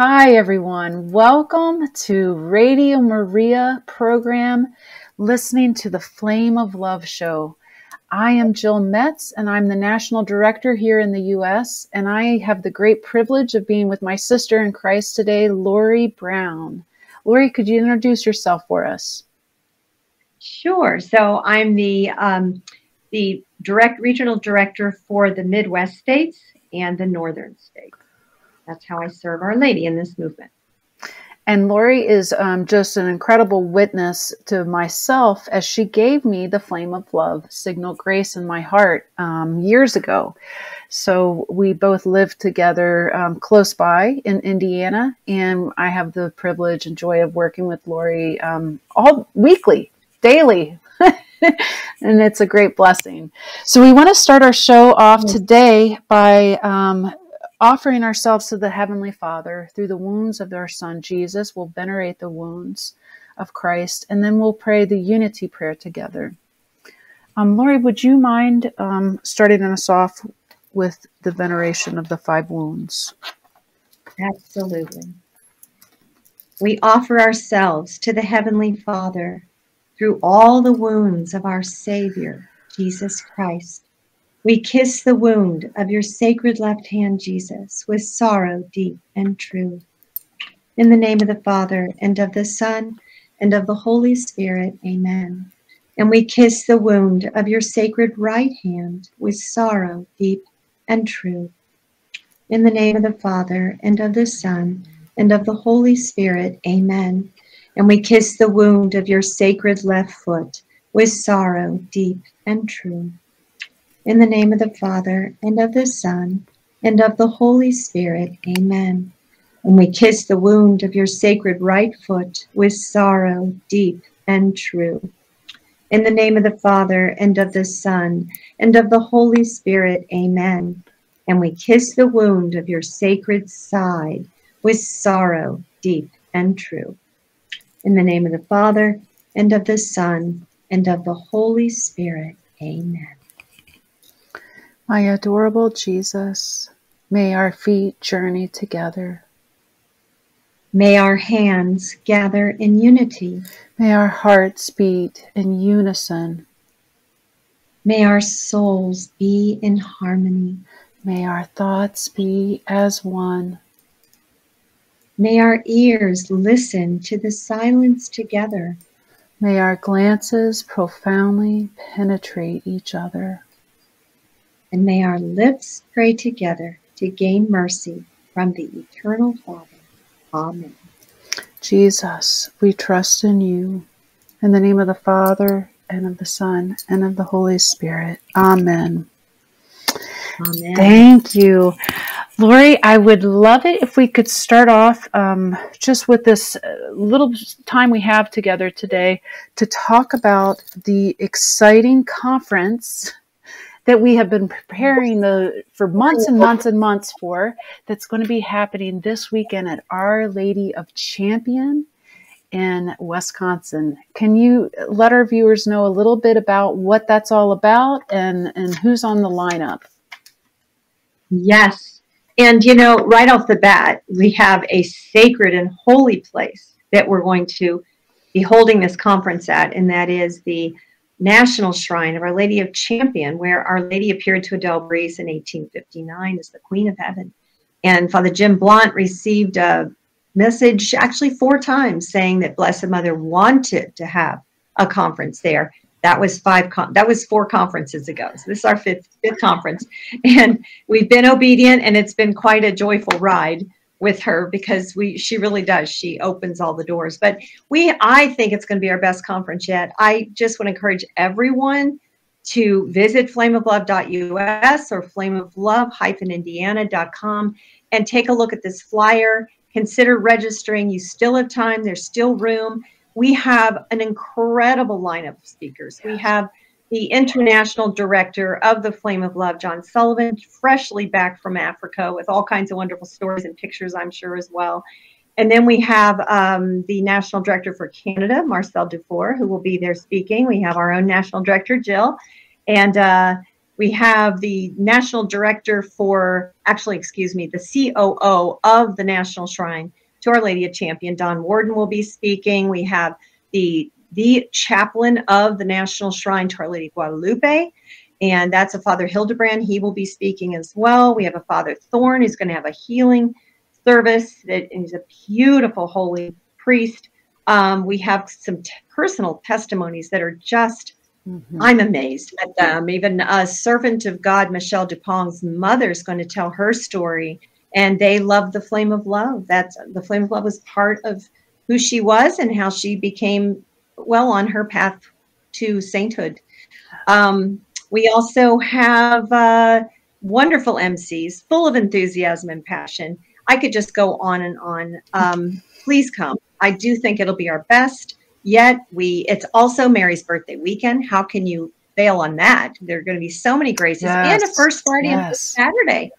Hi, everyone. Welcome to Radio Maria program, listening to the Flame of Love show. I am Jill Metz, and I'm the National Director here in the U.S., and I have the great privilege of being with my sister in Christ today, Lori Brown. Lori, could you introduce yourself for us? Sure. So I'm the um, the direct regional director for the Midwest states and the Northern states. That's how I serve Our Lady in this movement. And Lori is um, just an incredible witness to myself as she gave me the flame of love, signal grace in my heart um, years ago. So we both lived together um, close by in Indiana, and I have the privilege and joy of working with Lori um, all weekly, daily. and it's a great blessing. So, we want to start our show off today by um, offering ourselves to the Heavenly Father through the wounds of our Son Jesus. We'll venerate the wounds of Christ, and then we'll pray the unity prayer together. Um, Lori, would you mind um, starting us off with the veneration of the five wounds? Absolutely. We offer ourselves to the Heavenly Father through all the wounds of our Savior, Jesus Christ we kiss the wound of your sacred left hand, Jesus, with sorrow deep and true. In the name of the Father, and of the Son, and of the Holy Spirit, amen. And we kiss the wound of your sacred right hand with sorrow deep and true. In the name of the Father, and of the Son, and of the Holy Spirit, amen. And we kiss the wound of your sacred left foot with sorrow deep and true. In the name of the Father, and of the Son, and of the Holy Spirit. Amen. And we kiss the wound of your sacred right foot with sorrow deep and true. In the name of the Father, and of the Son, and of the Holy Spirit. Amen. And we kiss the wound of your sacred side with sorrow deep and true. In the name of the Father, and of the Son, and of the Holy Spirit. Amen. My adorable Jesus, may our feet journey together. May our hands gather in unity. May our hearts beat in unison. May our souls be in harmony. May our thoughts be as one. May our ears listen to the silence together. May our glances profoundly penetrate each other and may our lips pray together to gain mercy from the eternal Father. Amen. Jesus, we trust in you. In the name of the Father, and of the Son, and of the Holy Spirit. Amen. Amen. Thank you. Lori, I would love it if we could start off um, just with this uh, little time we have together today to talk about the exciting conference that we have been preparing the for months and months and months for that's going to be happening this weekend at Our Lady of Champion in Wisconsin. Can you let our viewers know a little bit about what that's all about and and who's on the lineup? Yes. And you know, right off the bat, we have a sacred and holy place that we're going to be holding this conference at, and that is the national shrine of Our Lady of Champion, where Our Lady appeared to Adele Brise in 1859 as the Queen of Heaven. And Father Jim Blount received a message actually four times saying that Blessed Mother wanted to have a conference there. That was five. that was four conferences ago. So this is our fifth fifth conference, and we've been obedient, and it's been quite a joyful ride with her because we she really does. She opens all the doors. But we i think it's going to be our best conference yet. I just want to encourage everyone to visit flameoflove.us or flameoflove-indiana.com and take a look at this flyer. Consider registering. You still have time. There's still room. We have an incredible lineup of speakers. We have the international director of the Flame of Love, John Sullivan, freshly back from Africa with all kinds of wonderful stories and pictures, I'm sure, as well. And then we have um, the national director for Canada, Marcel Dufour, who will be there speaking. We have our own national director, Jill. And uh, We have the national director for, actually, excuse me, the COO of the National Shrine to Our Lady of Champion, Don Warden, will be speaking. We have the the chaplain of the National Shrine to Our Lady Guadalupe, and that's a Father Hildebrand. He will be speaking as well. We have a Father Thorn who's going to have a healing service. That he's a beautiful holy priest. Um, we have some personal testimonies that are just Mm-hmm. I'm amazed at them. Even a servant of God, Michelle Duppong's mother, is going to tell her story, and they love the flame of love. That's the flame of love was part of who she was and how she became well on her path to sainthood. Um, we also have uh, wonderful MCs, full of enthusiasm and passion. I could just go on and on. Um, please come. I do think it'll be our best. Yet we, it's also Mary's birthday weekend. How can you fail on that? There are going to be so many graces yes. and a first Friday yes. and first Saturday,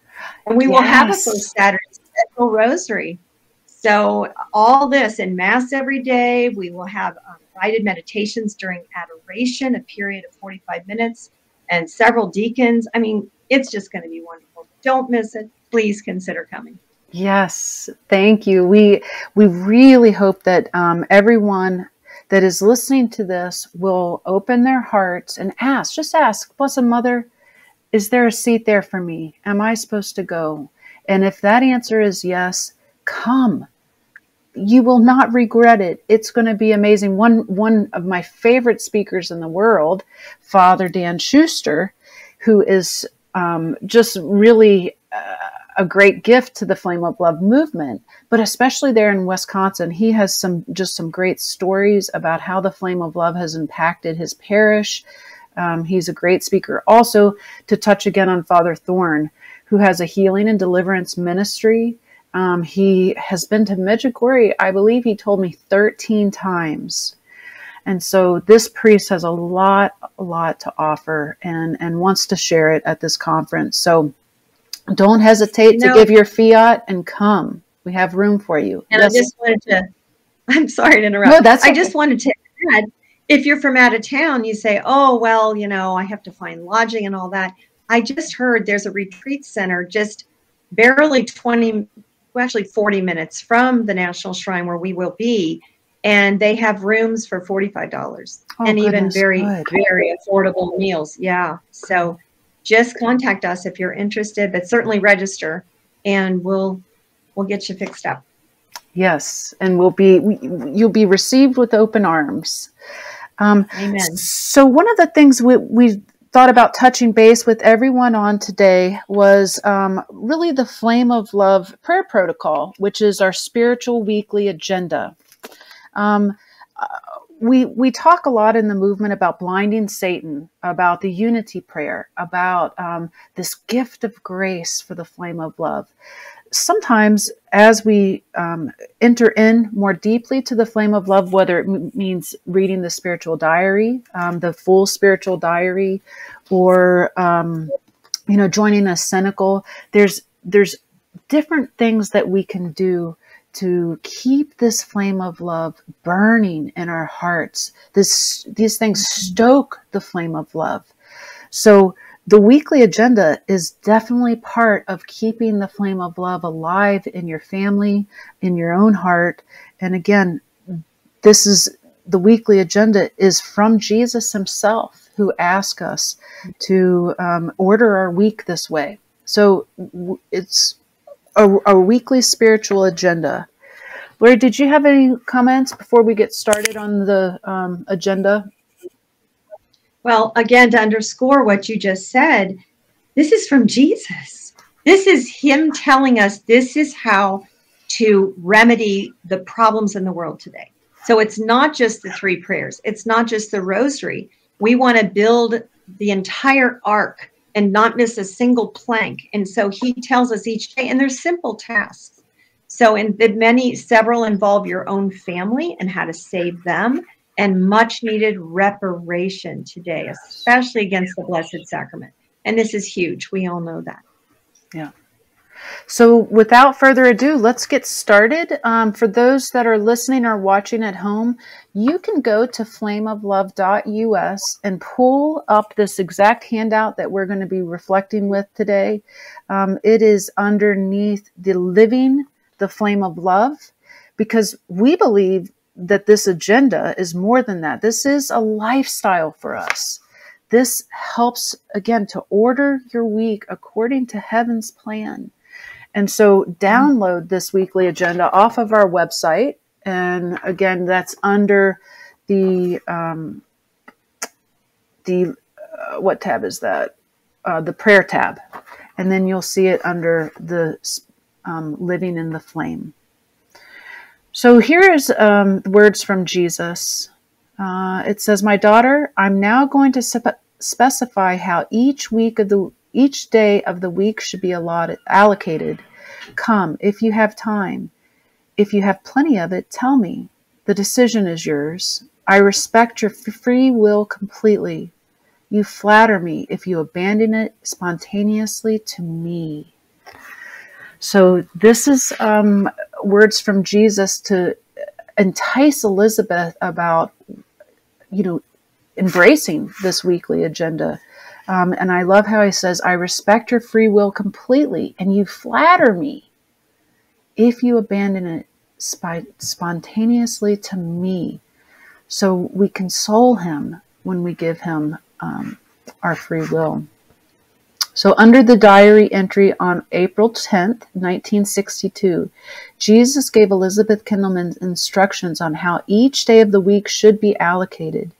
and we yes. will have a first Saturday special rosary. So all this in mass every day. We will have um, guided meditations during adoration, a period of 45 minutes, and several deacons. I mean, it's just going to be wonderful. Don't miss it. Please consider coming. Yes, thank you. We we really hope that um, everyone that is listening to this will open their hearts and ask, just ask, Blessed Mother, is there a seat there for me? Am I supposed to go? And if that answer is yes, come. You will not regret it. It's going to be amazing. One one of my favorite speakers in the world, Father Dan Schuster, who is um, just really uh, a great gift to the Flame of Love movement, but especially there in Wisconsin, he has some just some great stories about how the Flame of Love has impacted his parish. Um, he's a great speaker. Also, to touch again on Father Thorn, who has a healing and deliverance ministry. Um, he has been to Medjugorje, I believe he told me 13 times. And so this priest has a lot, a lot to offer and, and wants to share it at this conference. So don't hesitate know, to give your fiat and come. We have room for you. And yes. I just wanted to, I'm sorry to interrupt. No, that's okay. I just wanted to add if you're from out of town, you say, oh, well, you know, I have to find lodging and all that. I just heard there's a retreat center just barely 20, well, actually 40 minutes from the National Shrine where we will be. And they have rooms for $45 oh, and even very, good. very affordable meals. Yeah. So just contact us if you're interested, but certainly register and we'll we'll get you fixed up. Yes, and we'll be you'll be received with open arms. Um, Amen. So one of the things we, we thought about touching base with everyone on today was um, really the Flame of Love prayer protocol, which is our spiritual weekly agenda. Um, we we talk a lot in the movement about blinding Satan, about the unity prayer, about um, this gift of grace for the flame of love. Sometimes, as we um, enter in more deeply to the flame of love, whether it means reading the spiritual diary, um, the full spiritual diary, or um, you know, joining a cenacle, there's there's different things that we can do to keep this flame of love burning in our hearts. This, these things stoke the flame of love. So the weekly agenda is definitely part of keeping the flame of love alive in your family, in your own heart. And again, this is the weekly agenda is from Jesus himself who asked us to um, order our week this way. So it's a, a weekly spiritual agenda. Lori, did you have any comments before we get started on the um, agenda? Well, again, to underscore what you just said, this is from Jesus. This is Him telling us this is how to remedy the problems in the world today. So it's not just the three prayers, it's not just the rosary. We want to build the entire ark and not miss a single plank. And so he tells us each day, and they're simple tasks. So in many, several involve your own family and how to save them, and much needed reparation today, especially against the Blessed Sacrament. And this is huge. We all know that. Yeah. So, without further ado, let's get started. Um, for those that are listening or watching at home, you can go to flameoflove.us and pull up this exact handout that we're going to be reflecting with today. Um, it is underneath the Living the Flame of Love because we believe that this agenda is more than that. This is a lifestyle for us. This helps, again, to order your week according to heaven's plan. And so download this weekly agenda off of our website. And again, that's under the, um, the, uh, what tab is that? Uh, the prayer tab. And then you'll see it under the um, living in the flame. So here's um, words from Jesus. Uh, it says, "My daughter, I'm now going to spe- specify how each week of the each day of the week should be allotted, allocated. Come, if you have time. If you have plenty of it, tell me. The decision is yours. I respect your free will completely. You flatter me if you abandon it spontaneously to me. So, this is um, words from Jesus to entice Elizabeth about, you know, embracing this weekly agenda. Um, and I love how he says, I respect your free will completely, and you flatter me if you abandon it spontaneously to me. So we console him when we give him um, our free will. So, under the diary entry on April 10th, 1962, Jesus gave Elizabeth Kindelmann instructions on how each day of the week should be allocated.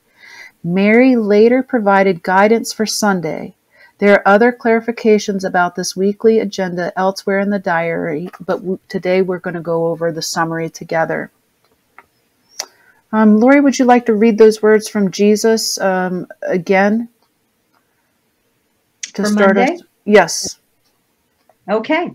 Mary later provided guidance for Sunday. There are other clarifications about this weekly agenda elsewhere in the diary, but today we're going to go over the summary together. Um, Lori, would you like to read those words from Jesus um, again? To for start Monday? Us? Yes. Okay.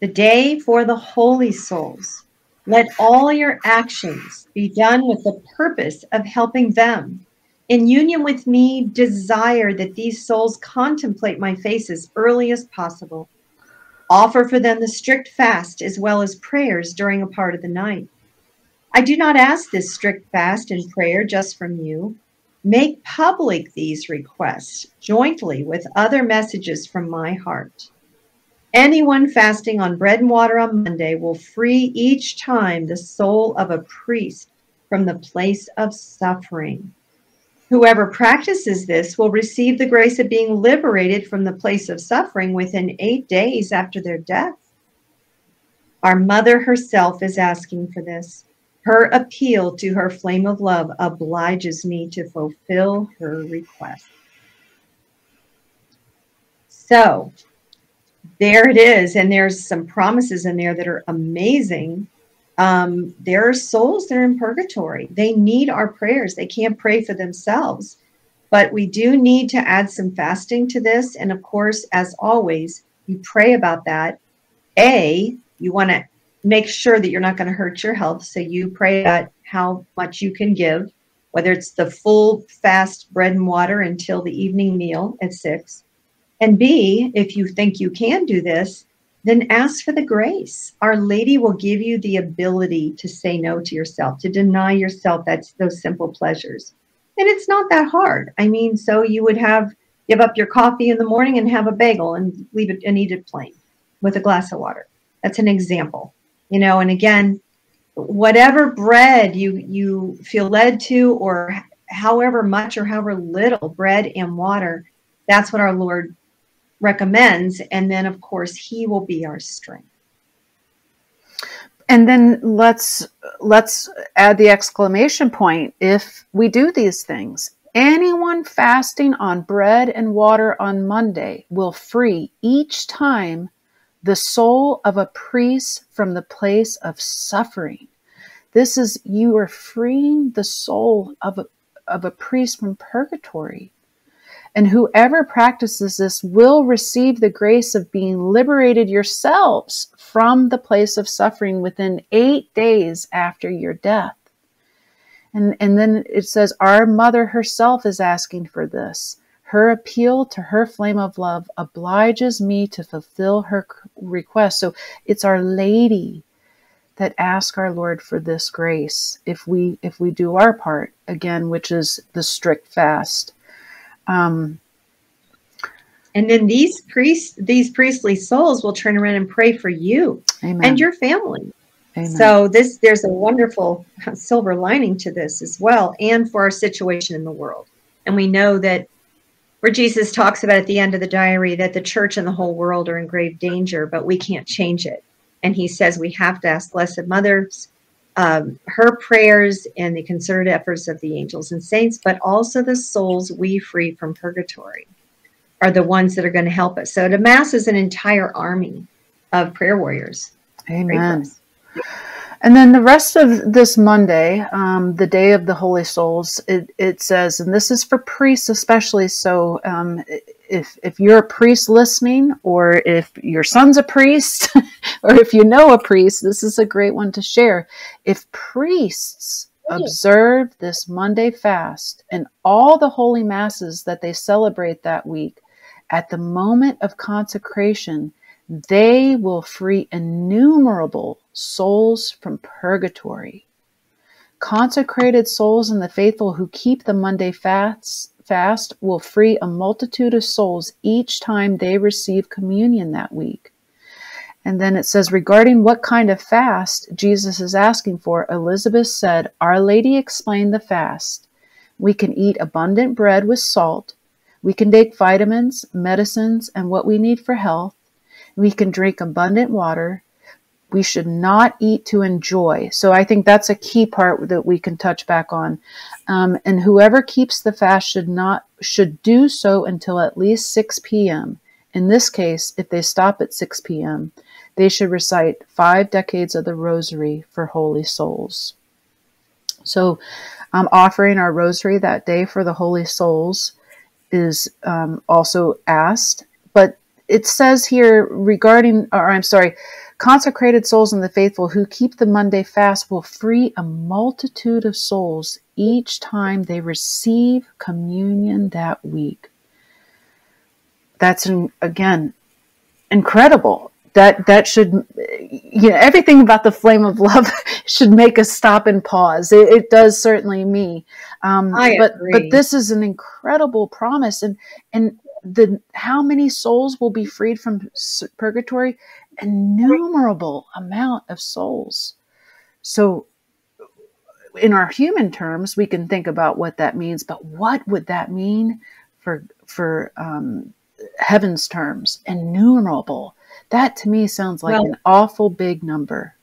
The day for the holy souls. Let all your actions be done with the purpose of helping them in union with me, desire that these souls contemplate my face as early as possible. Offer for them the strict fast as well as prayers during a part of the night. I do not ask this strict fast and prayer just from you. Make public these requests jointly with other messages from my heart. Anyone fasting on bread and water on Monday will free each time the soul of a priest from the place of suffering. Whoever practices this will receive the grace of being liberated from the place of suffering within eight days after their death. Our mother herself is asking for this. Her appeal to her flame of love obliges me to fulfill her request. So there it is. And there's some promises in there that are amazing um, there are souls that are in purgatory. They need our prayers. They can't pray for themselves. But we do need to add some fasting to this. And of course, as always, you pray about that. A, you want to make sure that you're not going to hurt your health. So you pray at how much you can give, whether it's the full fast bread and water until the evening meal at six. And B, if you think you can do this, then ask for the grace. Our Lady will give you the ability to say no to yourself, to deny yourself that's those simple pleasures. And it's not that hard. I mean, so you would have give up your coffee in the morning and have a bagel and leave it and eat it plain with a glass of water. That's an example. You know, and again, whatever bread you you feel led to or however much or however little bread and water, that's what our Lord recommends. And then, of course, He will be our strength. And then let's let's add the exclamation point if we do these things. Anyone fasting on bread and water on Monday will free each time the soul of a priest from the place of suffering. This is you are freeing the soul of a, of a priest from purgatory. And whoever practices this will receive the grace of being liberated yourselves from the place of suffering within eight days after your death. And, and then it says, Our mother herself is asking for this. Her appeal to her flame of love obliges me to fulfill her request. So it's Our Lady that asks our Lord for this grace if we if we do our part again, which is the strict fast. Um, and then these priests, these priestly souls will turn around and pray for you Amen. and your family. Amen. So this there's a wonderful silver lining to this as well, and for our situation in the world. And we know that where Jesus talks about at the end of the diary that the church and the whole world are in grave danger, but we can't change it. And he says we have to ask Blessed Mother's um, her prayers and the concerted efforts of the angels and saints, but also the souls we free from purgatory are the ones that are going to help us. So it amasses an entire army of prayer warriors. Amen. And then the rest of this Monday, um, the day of the Holy Souls, it, it, says, and this is for priests especially. So um, if if you're a priest listening, or if your son's a priest, or if you know a priest, this is a great one to share. If priests observe this Monday fast and all the holy masses that they celebrate that week, at the moment of consecration, they will free innumerable souls from purgatory. Consecrated souls and the faithful who keep the Monday fasts, fast will free a multitude of souls each time they receive communion that week. And then it says, regarding what kind of fast Jesus is asking for, Elizabeth said, Our Lady explained the fast. We can eat abundant bread with salt we can take vitamins, medicines, and what we need for health. We can drink abundant water. We should not eat to enjoy. So I think that's a key part that we can touch back on. Um, and whoever keeps the fast should not should do so until at least 6 p.m. In this case, if they stop at 6 p.m., they should recite five decades of the Rosary for holy souls. So, I'm offering our Rosary that day for the holy souls is um, also asked. But it says here regarding, or I'm sorry, consecrated souls and the faithful who keep the Monday fast will free a multitude of souls each time they receive communion that week. That's, again, incredible that that should you know everything about the flame of love should make us stop and pause it, it does certainly me um, I but agree. but this is an incredible promise and and the how many souls will be freed from purgatory? Innumerable amount of souls. So in our human terms we can think about what that means but what would that mean for for um, heaven's terms? Innumerable. That to me sounds like well, an awful big number.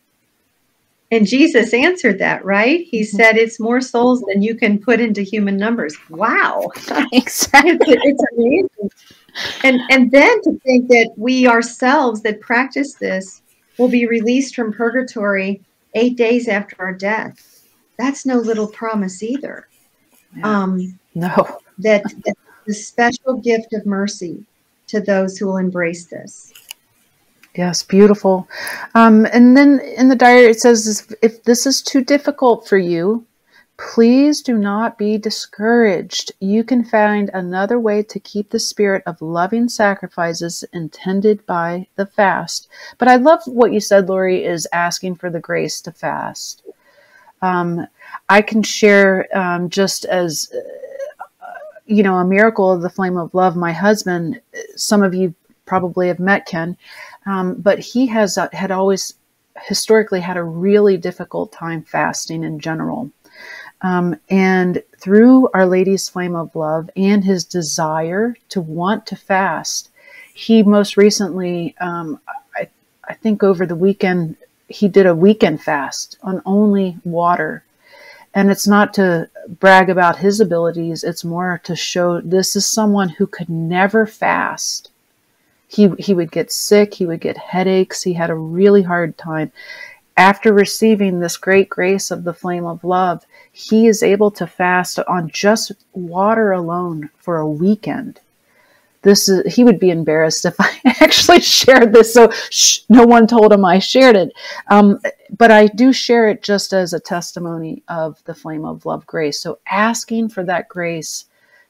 And Jesus answered that, right? He mm-hmm. said, It's more souls than you can put into human numbers. Wow. Exactly. it's, it's amazing. And, and then to think that we ourselves that practice this will be released from purgatory eight days after our death. That's no little promise either. Yeah. Um, no. that, that the special gift of mercy to those who will embrace this. Yes, beautiful. Um, and then in the diary it says, if this is too difficult for you, please do not be discouraged. You can find another way to keep the spirit of loving sacrifices intended by the fast. But I love what you said, Lori, is asking for the grace to fast. Um, I can share um, just as, uh, you know, a miracle of the flame of love. My husband, some of you probably have met Ken. Um, but he has uh, had always historically had a really difficult time fasting in general. Um, and through Our Lady's Flame of Love and his desire to want to fast, he most recently, um, I, I think over the weekend, he did a weekend fast on only water. And it's not to brag about his abilities, it's more to show this is someone who could never fast he, he would get sick, he would get headaches, he had a really hard time. After receiving this great grace of the flame of love, he is able to fast on just water alone for a weekend. This is he would be embarrassed if I actually shared this, so no one told him I shared it. Um, but I do share it just as a testimony of the flame of love grace. So asking for that grace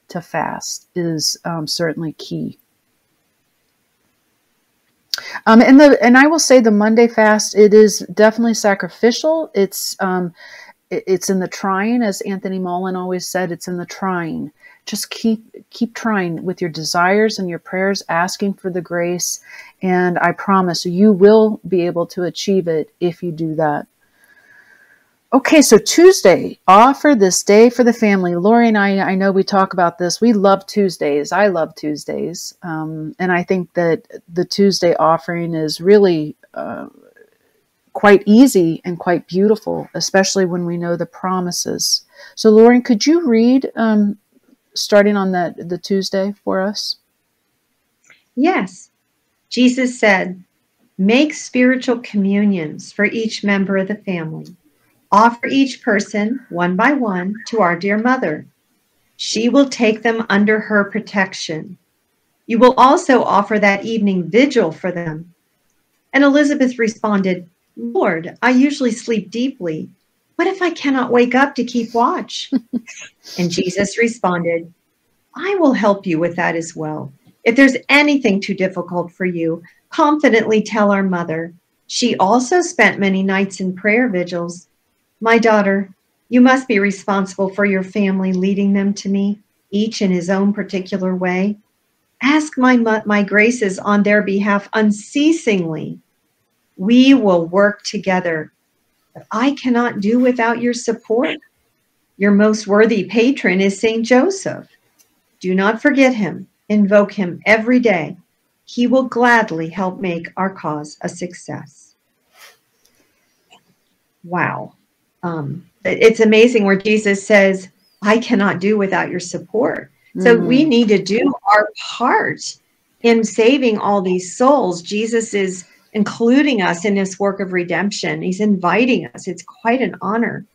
to fast is um, certainly key. Um, and the and I will say the Monday fast it is definitely sacrificial. It's um, it, it's in the trying, as Anthony Mullen always said. It's in the trying. Just keep keep trying with your desires and your prayers, asking for the grace, and I promise you will be able to achieve it if you do that. Okay, so Tuesday, offer this day for the family. Lori and I, I know we talk about this. We love Tuesdays. I love Tuesdays. Um, and I think that the Tuesday offering is really uh, quite easy and quite beautiful, especially when we know the promises. So, Lauren, could you read um, starting on that the Tuesday for us? Yes. Jesus said, Make spiritual communions for each member of the family Offer each person, one by one, to our dear mother. She will take them under her protection. You will also offer that evening vigil for them. And Elizabeth responded, Lord, I usually sleep deeply. What if I cannot wake up to keep watch? and Jesus responded, I will help you with that as well. If there's anything too difficult for you, confidently tell our mother. She also spent many nights in prayer vigils. My daughter, you must be responsible for your family leading them to me, each in his own particular way. Ask my, my graces on their behalf unceasingly. We will work together. But I cannot do without your support. Your most worthy patron is Saint Joseph. Do not forget him. Invoke him every day. He will gladly help make our cause a success. Wow um, it's amazing where Jesus says, I cannot do without your support. Mm-hmm. So we need to do our part in saving all these souls. Jesus is including us in this work of redemption. He's inviting us. It's quite an honor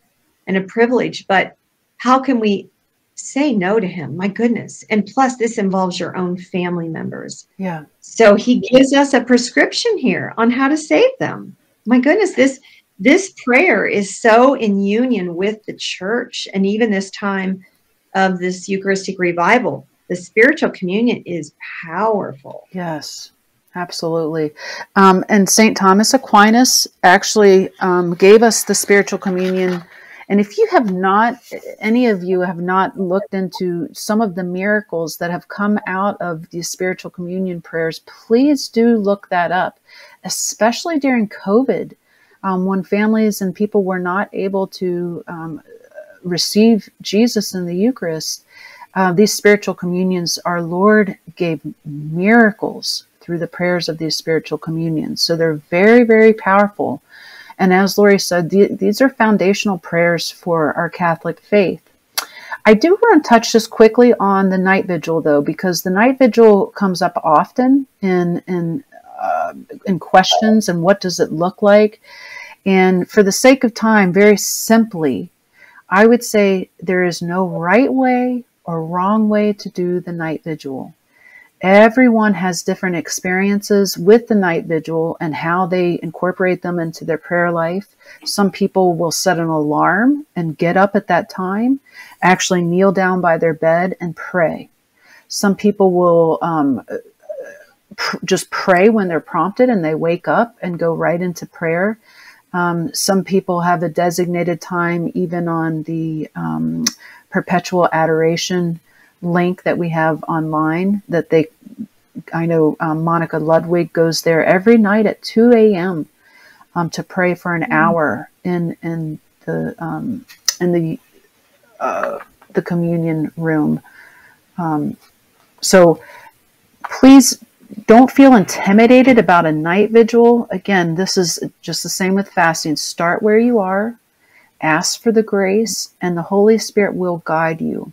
and a privilege, but how can we say no to him? My goodness. And plus, this involves your own family members. Yeah. So he gives us a prescription here on how to save them. My goodness, this this prayer is so in union with the church and even this time of this Eucharistic revival. The spiritual communion is powerful. Yes, absolutely. Um, and St. Thomas Aquinas actually um, gave us the spiritual communion. And if you have not, any of you have not looked into some of the miracles that have come out of these spiritual communion prayers, please do look that up, especially during COVID um, when families and people were not able to um, receive Jesus in the Eucharist, uh, these spiritual communions, our Lord gave miracles through the prayers of these spiritual communions. So they're very, very powerful. And as Lori said, th- these are foundational prayers for our Catholic faith. I do want to touch just quickly on the night vigil, though, because the night vigil comes up often in in uh, in questions and what does it look like. And for the sake of time, very simply, I would say there is no right way or wrong way to do the night vigil. Everyone has different experiences with the night vigil and how they incorporate them into their prayer life. Some people will set an alarm and get up at that time, actually kneel down by their bed and pray. Some people will um, pr- just pray when they're prompted and they wake up and go right into prayer. Um, some people have a designated time, even on the um, perpetual adoration link that we have online. That they, I know um, Monica Ludwig goes there every night at 2 a.m. Um, to pray for an mm-hmm. hour in in the um, in the uh, the communion room. Um, so please don't feel intimidated about a night vigil. Again, this is just the same with fasting. Start where you are, ask for the grace, and the Holy Spirit will guide you.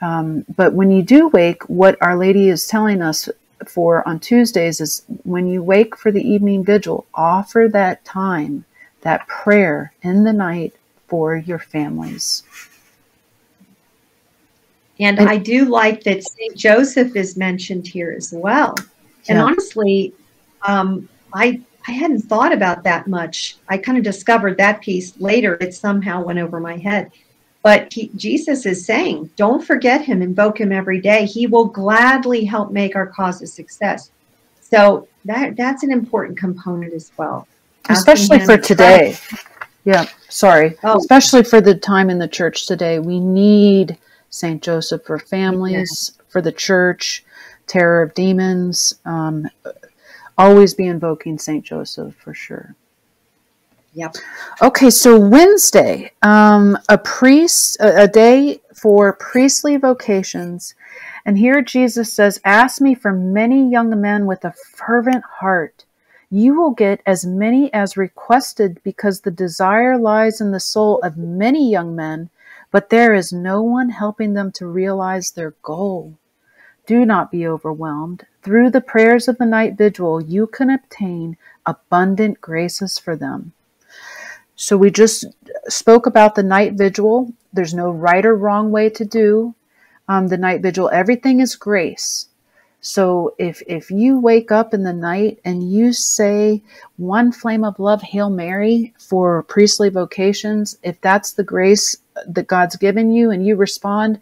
Um, but when you do wake, what Our Lady is telling us for on Tuesdays is when you wake for the evening vigil, offer that time, that prayer in the night for your families. And, and I do like that St. Joseph is mentioned here as well. And honestly, um, I I hadn't thought about that much. I kind of discovered that piece later. It somehow went over my head. But he, Jesus is saying, don't forget him, invoke him every day. He will gladly help make our cause a success. So that that's an important component as well. Especially for today. Yeah, sorry. Oh. Especially for the time in the church today. We need St. Joseph for families, yeah. for the church, terror of demons. Um, always be invoking St. Joseph for sure. Yep. Okay, so Wednesday, um, a priest, a, a day for priestly vocations. And here Jesus says, Ask me for many young men with a fervent heart. You will get as many as requested because the desire lies in the soul of many young men, but there is no one helping them to realize their goal. Do not be overwhelmed. Through the prayers of the night vigil, you can obtain abundant graces for them. So we just spoke about the night vigil. There's no right or wrong way to do um, the night vigil. Everything is grace. So if if you wake up in the night and you say one flame of love, Hail Mary for priestly vocations, if that's the grace that God's given you and you respond,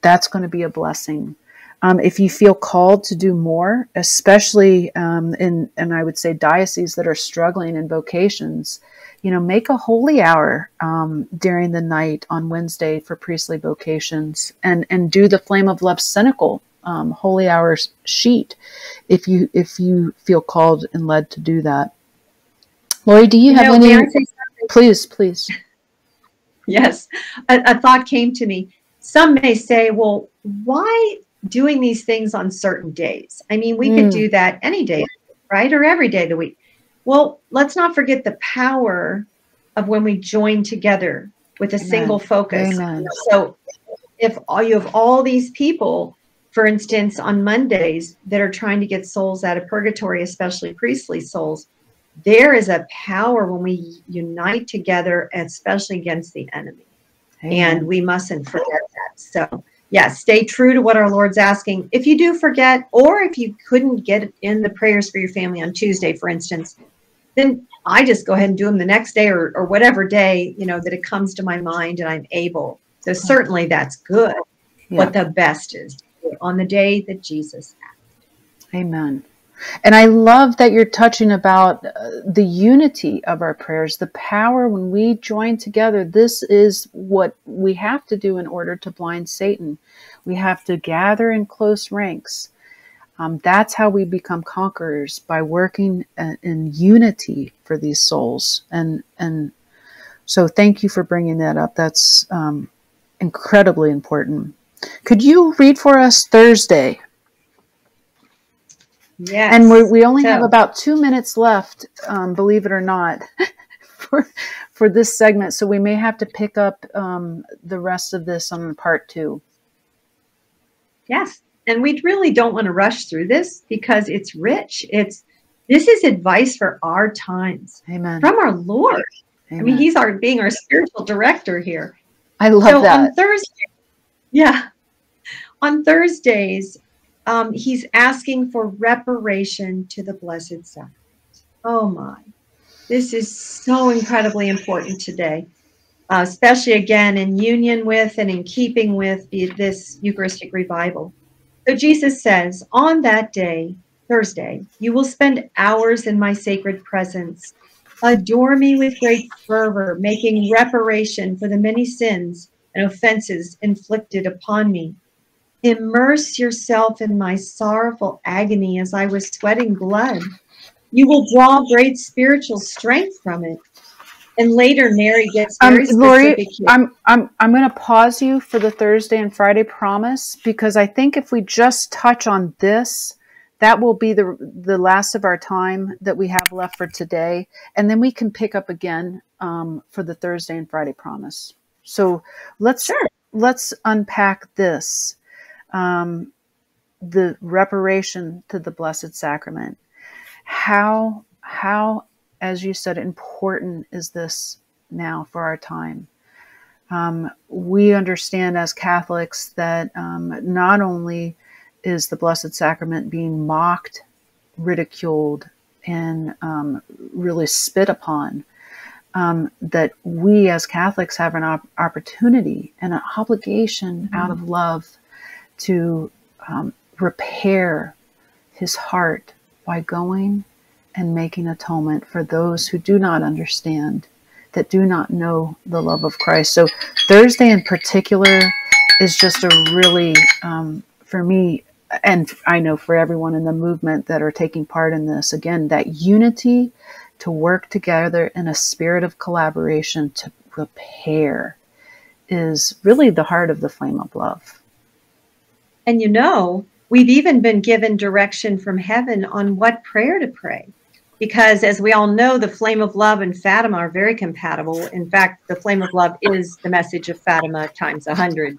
that's going to be a blessing. Um, if you feel called to do more, especially um, in, and I would say dioceses that are struggling in vocations, you know, make a holy hour um, during the night on Wednesday for priestly vocations, and and do the Flame of Love Cenacle um, holy hours sheet if you if you feel called and led to do that. Lori, do you, you have know, any? Please, please. yes, a, a thought came to me. Some may say, well, why doing these things on certain days? I mean, we mm. could do that any day, right, or every day of the week. Well, let's not forget the power of when we join together with a Amen. single focus. Amen. So if all you have all these people, for instance, on Mondays that are trying to get souls out of purgatory, especially priestly souls, there is a power when we unite together, especially against the enemy. Amen. And we mustn't forget that. So, yeah, stay true to what our Lord's asking. If you do forget, or if you couldn't get in the prayers for your family on Tuesday, for instance, then I just go ahead and do them the next day or, or whatever day, you know, that it comes to my mind and I'm able. So certainly that's good. Yeah. But the best is on the day that Jesus asked. Amen. And I love that you're touching about uh, the unity of our prayers, the power when we join together. This is what we have to do in order to blind Satan. We have to gather in close ranks um, that's how we become conquerors by working uh, in unity for these souls. And and so, thank you for bringing that up. That's um, incredibly important. Could you read for us Thursday? Yes. And we, we only so. have about two minutes left, um, believe it or not, for for this segment. So we may have to pick up um, the rest of this on part two. Yes and we really don't want to rush through this because it's rich. It's this is advice for our times. Amen. From our Lord. Amen. I mean, He's our being our spiritual director here. I love so that. On Thursday, yeah. On Thursdays, um, he's asking for reparation to the Blessed Sacrament. Oh my. This is so incredibly important today, uh, especially again in union with and in keeping with this Eucharistic revival. So Jesus says, On that day, Thursday, you will spend hours in my sacred presence. Adore me with great fervor, making reparation for the many sins and offenses inflicted upon me. Immerse yourself in my sorrowful agony as I was sweating blood. You will draw great spiritual strength from it and later Mary gets um, very um, Lori, I'm I'm I'm going to pause you for the Thursday and Friday promise because I think if we just touch on this, that will be the the last of our time that we have left for today, and then we can pick up again um, for the Thursday and Friday promise. So let's sure. let's unpack this, um, the reparation to the Blessed Sacrament. How how as you said, important is this now for our time? Um, we understand as Catholics that um, not only is the Blessed Sacrament being mocked, ridiculed, and um, really spit upon, um, that we as Catholics have an op- opportunity and an obligation mm-hmm. out of love to um, repair his heart by going and making atonement for those who do not understand, that do not know the love of Christ. So, Thursday in particular is just a really, um, for me, and I know for everyone in the movement that are taking part in this, again, that unity to work together in a spirit of collaboration to repair is really the heart of the flame of love. And you know, we've even been given direction from heaven on what prayer to pray. Because as we all know, the flame of love and Fatima are very compatible. In fact, the flame of love is the message of Fatima times a hundred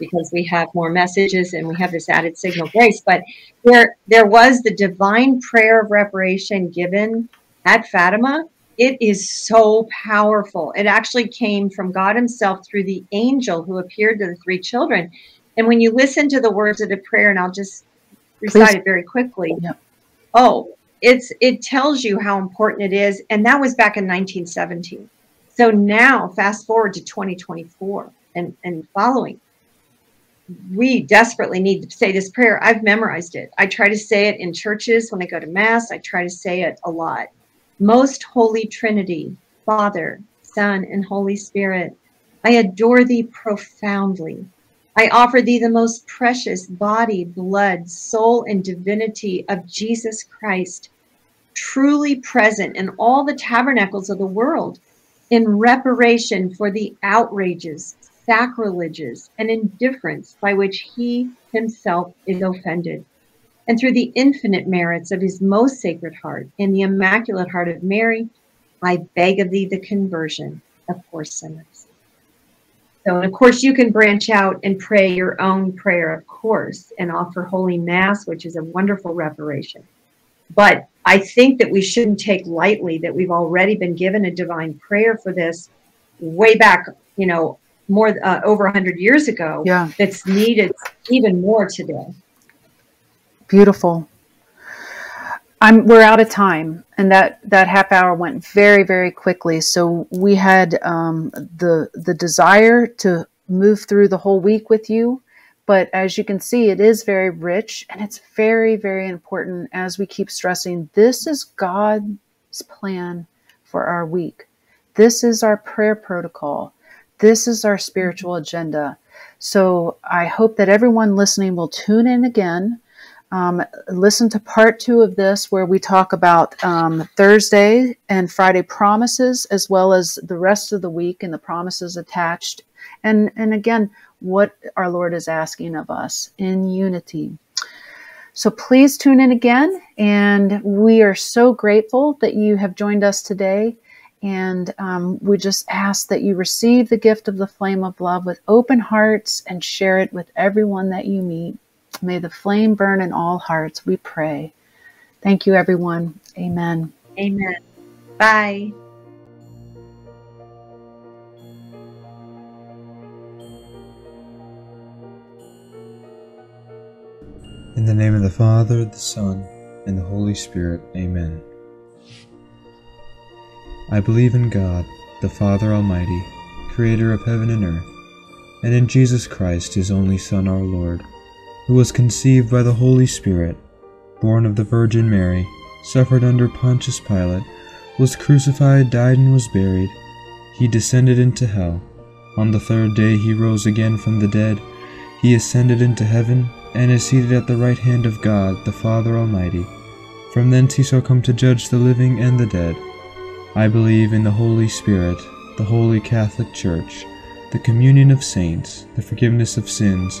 because we have more messages and we have this added signal grace. But there, there was the divine prayer of reparation given at Fatima, it is so powerful. It actually came from God Himself through the angel who appeared to the three children. And when you listen to the words of the prayer, and I'll just recite Please. it very quickly. Yep. Oh, it's it tells you how important it is, and that was back in 1917. So now, fast forward to 2024 and and following, we desperately need to say this prayer. I've memorized it. I try to say it in churches when I go to mass. I try to say it a lot. Most Holy Trinity, Father, Son, and Holy Spirit, I adore thee profoundly. I offer thee the most precious body, blood, soul, and divinity of Jesus Christ, truly present in all the tabernacles of the world, in reparation for the outrages, sacrileges, and indifference by which he himself is offended and through the infinite merits of his most sacred heart and the immaculate heart of Mary, I beg of thee the conversion of poor sinners. So, of course, you can branch out and pray your own prayer, of course, and offer Holy Mass, which is a wonderful reparation. But I think that we shouldn't take lightly that we've already been given a divine prayer for this way back, you know, more uh, over 100 years ago. Yeah. That's needed even more today. Beautiful. I'm, we're out of time, and that, that half hour went very, very quickly. So we had um, the the desire to move through the whole week with you, but as you can see, it is very rich, and it's very, very important. As we keep stressing, this is God's plan for our week. This is our prayer protocol. This is our spiritual agenda. So I hope that everyone listening will tune in again um, listen to part two of this, where we talk about um, Thursday and Friday promises, as well as the rest of the week and the promises attached. And, and again, what our Lord is asking of us in unity. So please tune in again. And we are so grateful that you have joined us today. And um, we just ask that you receive the gift of the flame of love with open hearts and share it with everyone that you meet. May the flame burn in all hearts, we pray. Thank you, everyone. Amen. Amen. Bye. In the name of the Father, the Son, and the Holy Spirit. Amen. I believe in God, the Father Almighty, creator of heaven and earth, and in Jesus Christ, his only Son, our Lord who was conceived by the Holy Spirit, born of the Virgin Mary, suffered under Pontius Pilate, was crucified, died, and was buried. He descended into hell. On the third day he rose again from the dead. He ascended into heaven, and is seated at the right hand of God, the Father Almighty. From thence he shall come to judge the living and the dead. I believe in the Holy Spirit, the holy Catholic Church, the communion of saints, the forgiveness of sins,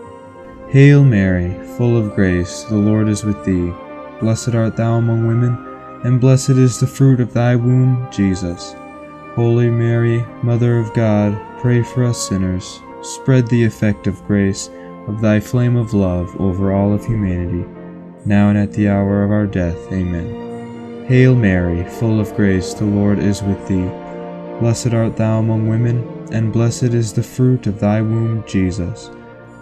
Hail Mary, full of grace, the Lord is with thee. Blessed art thou among women, and blessed is the fruit of thy womb, Jesus. Holy Mary, Mother of God, pray for us sinners. Spread the effect of grace of thy flame of love over all of humanity, now and at the hour of our death. Amen. Hail Mary, full of grace, the Lord is with thee. Blessed art thou among women, and blessed is the fruit of thy womb, Jesus.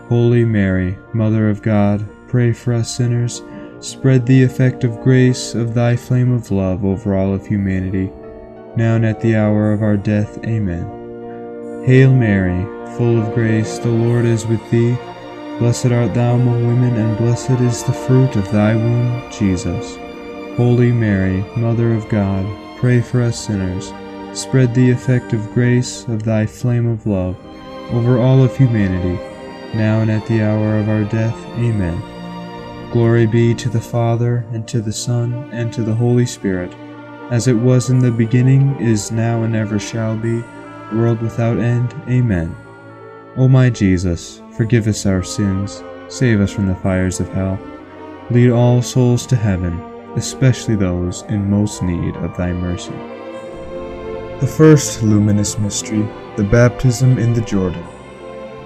Holy Mary, Mother of God, pray for us sinners. Spread the effect of grace of thy flame of love over all of humanity, now and at the hour of our death. Amen. Hail Mary, full of grace, the Lord is with thee. Blessed art thou among women, and blessed is the fruit of thy womb, Jesus. Holy Mary, Mother of God, pray for us sinners. Spread the effect of grace of thy flame of love over all of humanity, now and at the hour of our death. Amen. Glory be to the Father, and to the Son, and to the Holy Spirit, as it was in the beginning, is now, and ever shall be, world without end. Amen. O my Jesus, forgive us our sins, save us from the fires of hell, lead all souls to heaven, especially those in most need of thy mercy. The first luminous mystery, the baptism in the Jordan.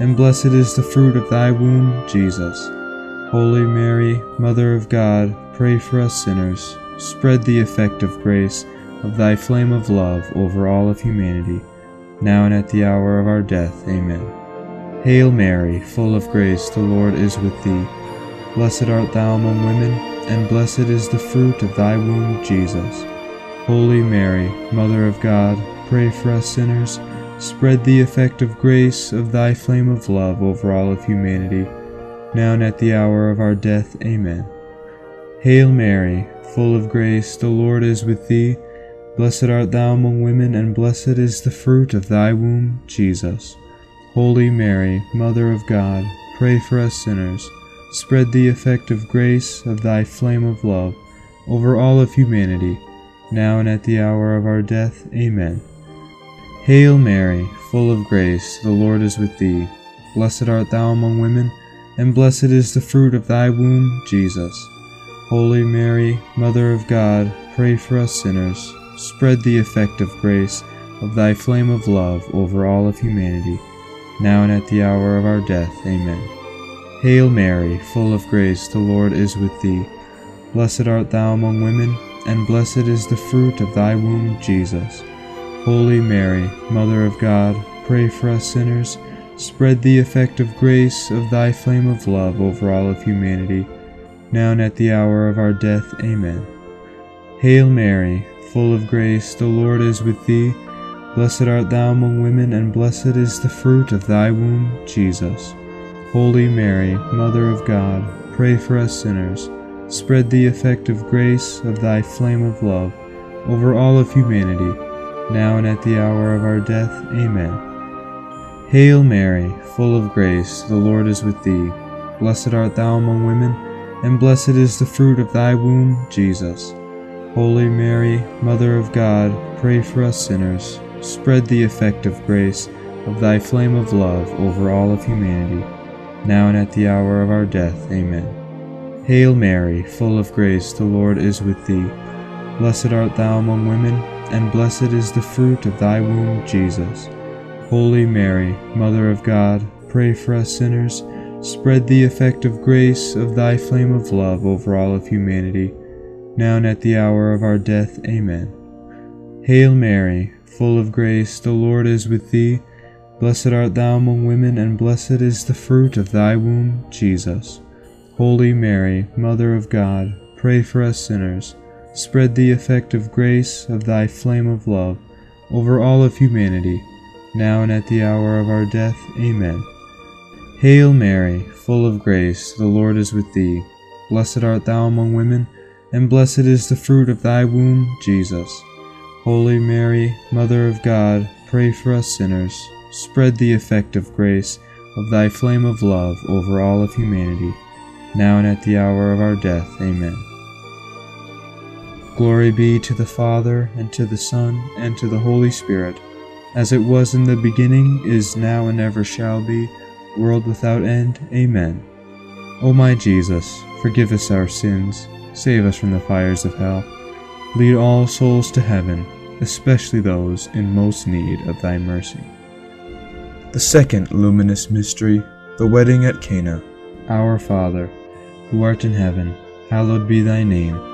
and blessed is the fruit of thy womb, Jesus. Holy Mary, Mother of God, pray for us sinners. Spread the effect of grace of thy flame of love over all of humanity, now and at the hour of our death. Amen. Hail Mary, full of grace, the Lord is with thee. Blessed art thou among women, and blessed is the fruit of thy womb, Jesus. Holy Mary, Mother of God, pray for us sinners. Spread the effect of grace of thy flame of love over all of humanity, now and at the hour of our death. Amen. Hail Mary, full of grace, the Lord is with thee. Blessed art thou among women, and blessed is the fruit of thy womb, Jesus. Holy Mary, Mother of God, pray for us sinners. Spread the effect of grace of thy flame of love over all of humanity, now and at the hour of our death. Amen. Hail Mary, full of grace, the Lord is with thee. Blessed art thou among women, and blessed is the fruit of thy womb, Jesus. Holy Mary, Mother of God, pray for us sinners. Spread the effect of grace of thy flame of love over all of humanity, now and at the hour of our death. Amen. Hail Mary, full of grace, the Lord is with thee. Blessed art thou among women, and blessed is the fruit of thy womb, Jesus. Holy Mary, Mother of God, pray for us sinners. Spread the effect of grace of thy flame of love over all of humanity, now and at the hour of our death. Amen. Hail Mary, full of grace, the Lord is with thee. Blessed art thou among women, and blessed is the fruit of thy womb, Jesus. Holy Mary, Mother of God, pray for us sinners. Spread the effect of grace of thy flame of love over all of humanity, now and at the hour of our death. Amen. Hail Mary, full of grace, the Lord is with thee. Blessed art thou among women, and blessed is the fruit of thy womb, Jesus. Holy Mary, Mother of God, pray for us sinners. Spread the effect of grace of thy flame of love over all of humanity, now and at the hour of our death. Amen. Hail Mary, full of grace, the Lord is with thee. Blessed art thou among women, and blessed is the fruit of thy womb, Jesus. Holy Mary, Mother of God, pray for us sinners. Spread the effect of grace of thy flame of love over all of humanity, now and at the hour of our death. Amen. Hail Mary, full of grace, the Lord is with thee. Blessed art thou among women, and blessed is the fruit of thy womb, Jesus. Holy Mary, Mother of God, pray for us sinners. Spread the effect of grace of thy flame of love over all of humanity, now and at the hour of our death. Amen. Hail Mary, full of grace, the Lord is with thee. Blessed art thou among women, and blessed is the fruit of thy womb, Jesus. Holy Mary, Mother of God, pray for us sinners. spread the effect of grace of thy flame of love over all of humanity, now and at the hour of our death. Amen. Glory be to the Father, and to the Son, and to the Holy Spirit, as it was in the beginning, is now, and ever shall be, world without end. Amen. O my Jesus, forgive us our sins, save us from the fires of hell, lead all souls to heaven, especially those in most need of thy mercy. The second luminous mystery, the wedding at Cana. Our Father, who art in heaven, hallowed be thy name.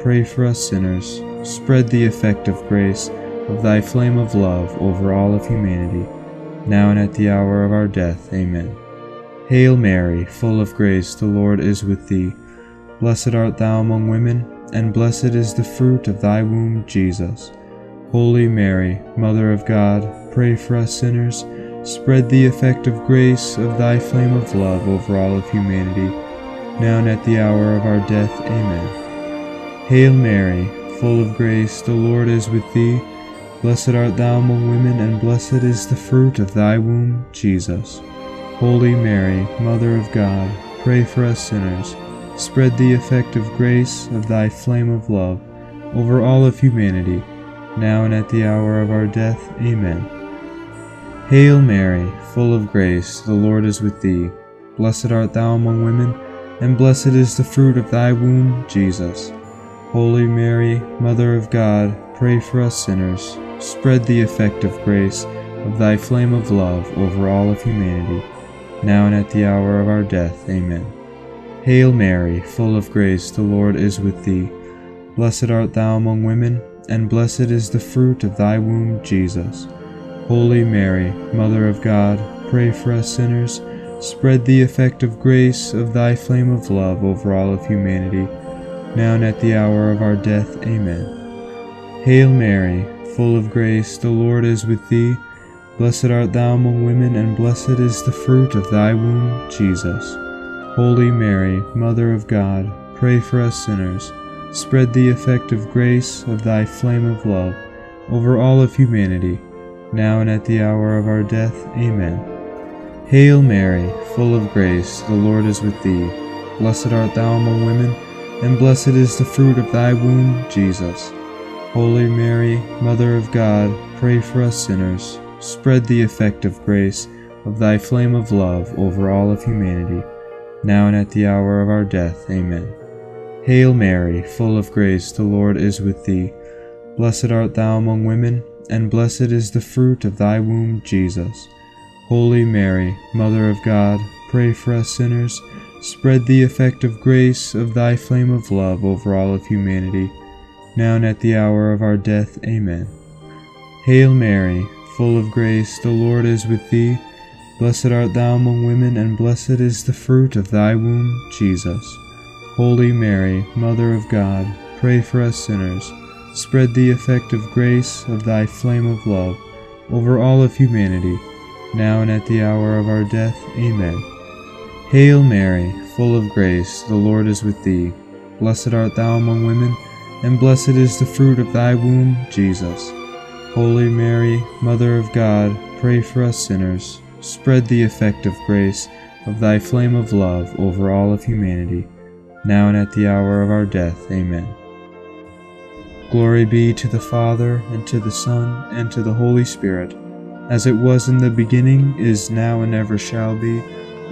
pray for us sinners. Spread the effect of grace of thy flame of love over all of humanity, now and at the hour of our death. Amen. Hail Mary, full of grace, the Lord is with thee. Blessed art thou among women, and blessed is the fruit of thy womb, Jesus. Holy Mary, Mother of God, pray for us sinners. Spread the effect of grace of thy flame of love over all of humanity, now and at the hour of our death. Amen. Hail Mary, full of grace, the Lord is with thee. Blessed art thou among women, and blessed is the fruit of thy womb, Jesus. Holy Mary, Mother of God, pray for us sinners. Spread the effect of grace of thy flame of love over all of humanity, now and at the hour of our death. Amen. Hail Mary, full of grace, the Lord is with thee. Blessed art thou among women, and blessed is the fruit of thy womb, Jesus. Holy Mary, Mother of God, pray for us sinners. Spread the effect of grace of thy flame of love over all of humanity, now and at the hour of our death. Amen. Hail Mary, full of grace, the Lord is with thee. Blessed art thou among women, and blessed is the fruit of thy womb, Jesus. Holy Mary, Mother of God, pray for us sinners. Spread the effect of grace of thy flame of love over all of humanity, now and at the hour of our death. Amen. Hail Mary, full of grace, the Lord is with thee. Blessed art thou among women, and blessed is the fruit of thy womb, Jesus. Holy Mary, Mother of God, pray for us sinners spread the effect of grace of thy flame of love over all of humanity, now and at the hour of our death. Amen. Hail Mary, full of grace, the Lord is with thee. Blessed art thou among women, and blessed is the fruit of thy womb, Jesus. Holy Mary, Mother of God, pray for us sinners. Spread the effect of grace of thy flame of love over all of humanity, now and at the hour of our death. Amen. Hail Mary, full of grace, the Lord is with thee. Blessed art thou among women, and blessed is the fruit of thy womb, Jesus. Holy Mary, Mother of God, pray for us sinners. Spread the effect of grace of thy flame of love over all of humanity, now and at the hour of our death. Amen. Hail Mary, full of grace, the Lord is with thee. Blessed art thou among women, and blessed is the fruit of thy womb, Jesus. Holy Mary, Mother of God, pray for us sinners. Spread the effect of grace of thy flame of love over all of humanity, now and at the hour of our death. Amen. Hail Mary, full of grace, the Lord is with thee. Blessed art thou among women, and blessed is the fruit of thy womb, Jesus. Holy Mary, Mother of God, pray for us sinners. Spread the effect of grace of thy flame of love over all of humanity now and at the hour of our death. Amen. Glory be to the Father, and to the Son, and to the Holy Spirit, as it was in the beginning, is now, and ever shall be,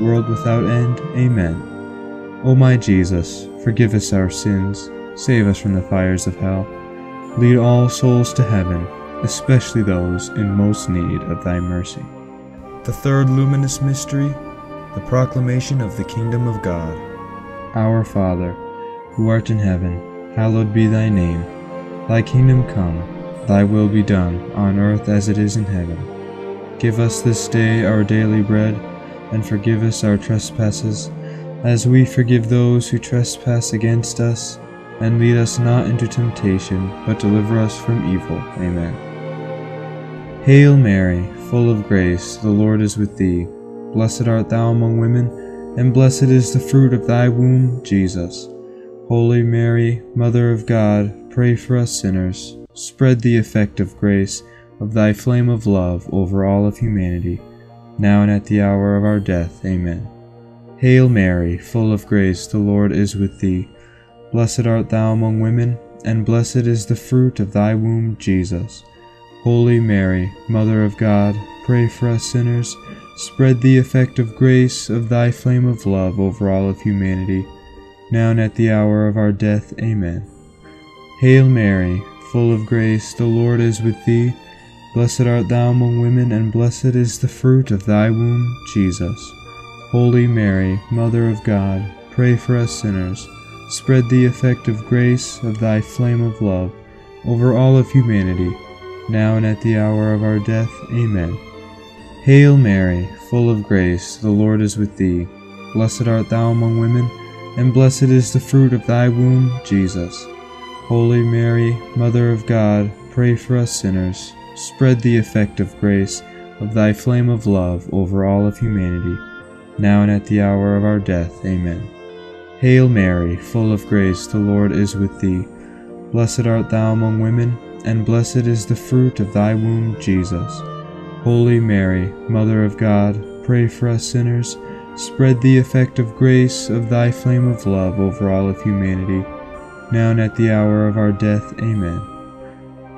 world without end. Amen. O my Jesus, forgive us our sins, save us from the fires of hell, lead all souls to heaven, especially those in most need of thy mercy. The third luminous mystery, the proclamation of the kingdom of God. Our Father, who art in heaven, hallowed be thy name. Thy kingdom come, thy will be done, on earth as it is in heaven. Give us this day our daily bread, and forgive us our trespasses, as we forgive those who trespass against us. And lead us not into temptation, but deliver us from evil. Amen. Hail Mary, full of grace, the Lord is with thee. Blessed art thou among women, and blessed is the fruit of thy womb, Jesus. Holy Mary, Mother of God, pray for us sinners. Spread the effect of grace of thy flame of love over all of humanity, now and at the hour of our death. Amen. Hail Mary, full of grace, the Lord is with thee. Blessed art thou among women, and blessed is the fruit of thy womb, Jesus. Holy Mary, Mother of God, pray for us sinners. Spread the effect of grace of thy flame of love over all of humanity, now and at the hour of our death. Amen. Hail Mary, full of grace, the Lord is with thee. Blessed art thou among women, and blessed is the fruit of thy womb, Jesus. Holy Mary, Mother of God, pray for us sinners. Spread the effect of grace of thy flame of love over all of humanity, now and at the hour of our death. Amen. Hail Mary, full of grace, the Lord is with thee. Blessed art thou among women, and blessed is the fruit of thy womb, Jesus. Holy Mary, Mother of God, pray for us sinners spread the effect of grace of thy flame of love over all of humanity, now and at the hour of our death. Amen. Hail Mary, full of grace, the Lord is with thee. Blessed art thou among women, and blessed is the fruit of thy womb, Jesus. Holy Mary, Mother of God, pray for us sinners. Spread the effect of grace of thy flame of love over all of humanity, now and at the hour of our death. Amen.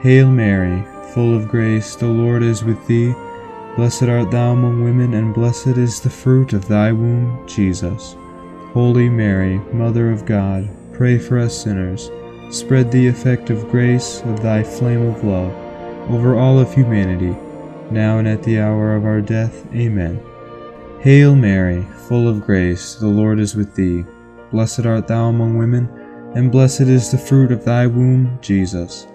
Hail Mary, full of grace, the Lord is with thee. Blessed art thou among women, and blessed is the fruit of thy womb, Jesus. Holy Mary, Mother of God, pray for us sinners. Spread the effect of grace of thy flame of love over all of humanity, now and at the hour of our death. Amen. Hail Mary, full of grace, the Lord is with thee. Blessed art thou among women, and blessed is the fruit of thy womb, Jesus.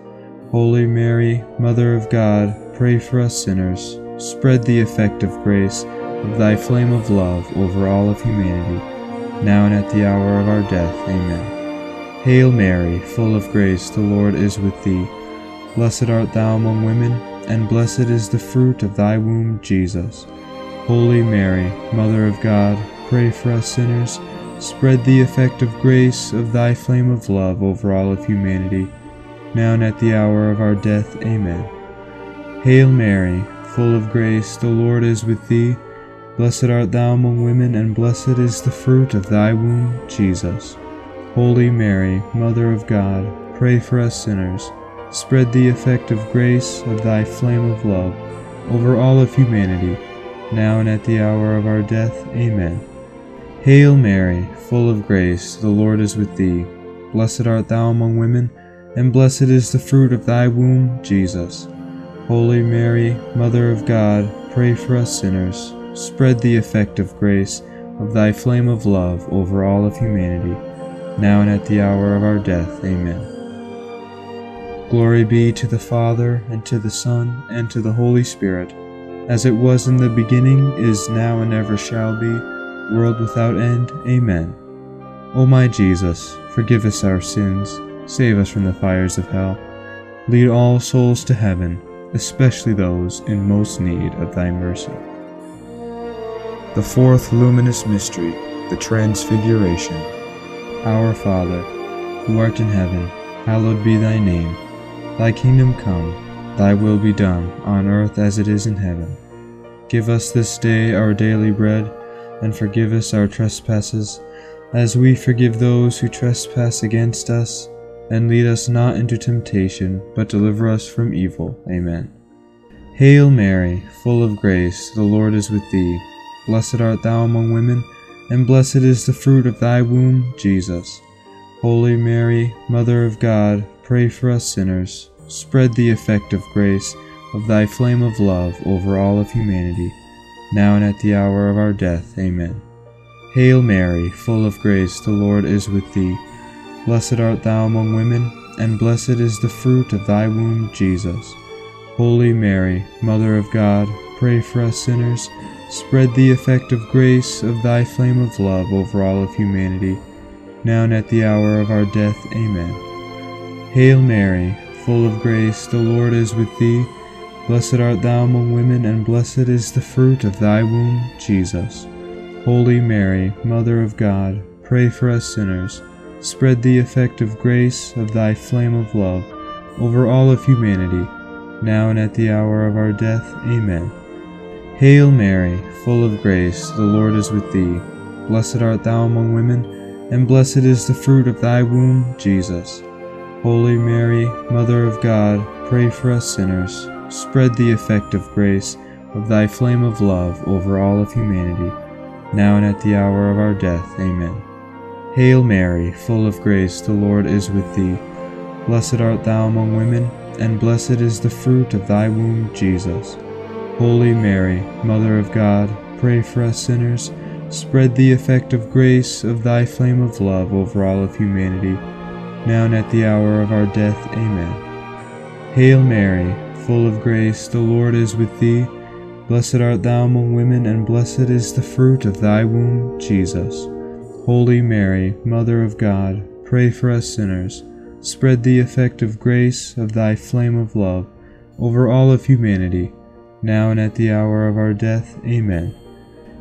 Holy Mary, Mother of God, pray for us sinners. Spread the effect of grace of thy flame of love over all of humanity, now and at the hour of our death. Amen. Hail Mary, full of grace, the Lord is with thee. Blessed art thou among women, and blessed is the fruit of thy womb, Jesus. Holy Mary, Mother of God, pray for us sinners. Spread the effect of grace of thy flame of love over all of humanity, now and at the hour of our death. Amen. Hail Mary, full of grace, the Lord is with thee. Blessed art thou among women, and blessed is the fruit of thy womb, Jesus. Holy Mary, Mother of God, pray for us sinners. Spread the effect of grace of thy flame of love over all of humanity, now and at the hour of our death. Amen. Hail Mary, full of grace, the Lord is with thee. Blessed art thou among women, and blessed is the fruit of thy womb, Jesus. Holy Mary, Mother of God, pray for us sinners. Spread the effect of grace of thy flame of love over all of humanity, now and at the hour of our death. Amen. Glory be to the Father, and to the Son, and to the Holy Spirit, as it was in the beginning, is now, and ever shall be, world without end. Amen. O my Jesus, forgive us our sins Save us from the fires of hell. Lead all souls to heaven, especially those in most need of thy mercy. The fourth luminous mystery, the Transfiguration. Our Father, who art in heaven, hallowed be thy name. Thy kingdom come, thy will be done, on earth as it is in heaven. Give us this day our daily bread, and forgive us our trespasses, as we forgive those who trespass against us and lead us not into temptation, but deliver us from evil. Amen. Hail Mary, full of grace, the Lord is with thee. Blessed art thou among women, and blessed is the fruit of thy womb, Jesus. Holy Mary, Mother of God, pray for us sinners. Spread the effect of grace of thy flame of love over all of humanity, now and at the hour of our death. Amen. Hail Mary, full of grace, the Lord is with thee. Blessed art thou among women, and blessed is the fruit of thy womb, Jesus. Holy Mary, Mother of God, pray for us sinners. Spread the effect of grace of thy flame of love over all of humanity, now and at the hour of our death. Amen. Hail Mary, full of grace, the Lord is with thee. Blessed art thou among women, and blessed is the fruit of thy womb, Jesus. Holy Mary, Mother of God, pray for us sinners. Spread the effect of grace of thy flame of love over all of humanity, now and at the hour of our death. Amen. Hail Mary, full of grace, the Lord is with thee. Blessed art thou among women, and blessed is the fruit of thy womb, Jesus. Holy Mary, Mother of God, pray for us sinners. Spread the effect of grace of thy flame of love over all of humanity, now and at the hour of our death. Amen. Hail Mary, full of grace, the Lord is with thee. Blessed art thou among women, and blessed is the fruit of thy womb, Jesus. Holy Mary, Mother of God, pray for us sinners. Spread the effect of grace of thy flame of love over all of humanity, now and at the hour of our death. Amen. Hail Mary, full of grace, the Lord is with thee. Blessed art thou among women, and blessed is the fruit of thy womb, Jesus. Holy Mary, Mother of God, pray for us sinners. Spread the effect of grace of thy flame of love over all of humanity, now and at the hour of our death. Amen.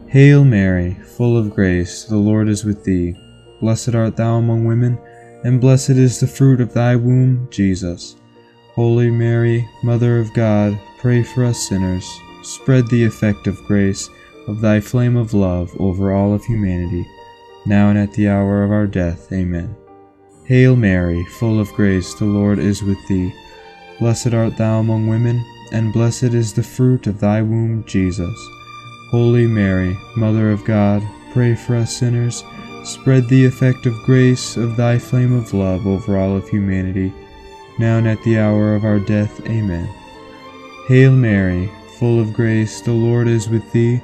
Hail Mary, full of grace, the Lord is with thee. Blessed art thou among women, and blessed is the fruit of thy womb, Jesus. Holy Mary, Mother of God, pray for us sinners. Spread the effect of grace of thy flame of love over all of humanity, now and at the hour of our death. Amen. Hail Mary, full of grace, the Lord is with thee. Blessed art thou among women, and blessed is the fruit of thy womb, Jesus. Holy Mary, Mother of God, pray for us sinners. Spread the effect of grace of thy flame of love over all of humanity, now and at the hour of our death. Amen. Hail Mary, full of grace, the Lord is with thee.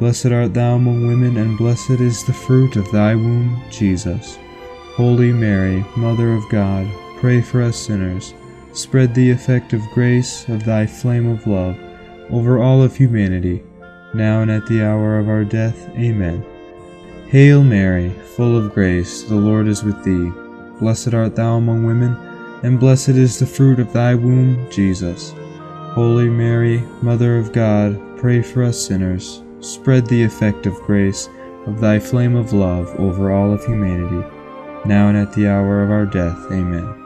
Blessed art thou among women, and blessed is the fruit of thy womb, Jesus. Holy Mary, Mother of God, pray for us sinners. Spread the effect of grace of thy flame of love over all of humanity, now and at the hour of our death. Amen. Hail Mary, full of grace, the Lord is with thee. Blessed art thou among women, and blessed is the fruit of thy womb, Jesus. Holy Mary, Mother of God, pray for us sinners. Spread the effect of grace of thy flame of love over all of humanity, now and at the hour of our death. Amen.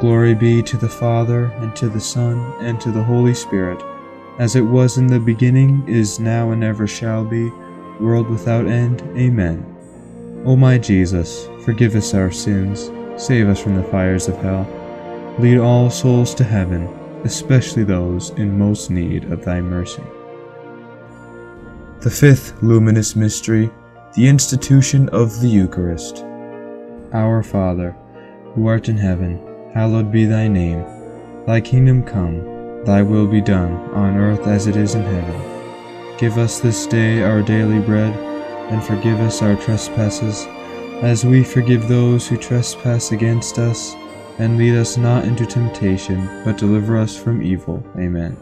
Glory be to the Father, and to the Son, and to the Holy Spirit, as it was in the beginning, is now, and ever shall be, world without end. Amen. O my Jesus, forgive us our sins, save us from the fires of hell, lead all souls to heaven, especially those in most need of thy mercy. The fifth luminous mystery, the institution of the Eucharist. Our Father, who art in heaven, hallowed be thy name. Thy kingdom come, thy will be done, on earth as it is in heaven. Give us this day our daily bread, and forgive us our trespasses, as we forgive those who trespass against us. And lead us not into temptation, but deliver us from evil. Amen.